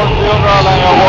Yok, yok, yok, yok.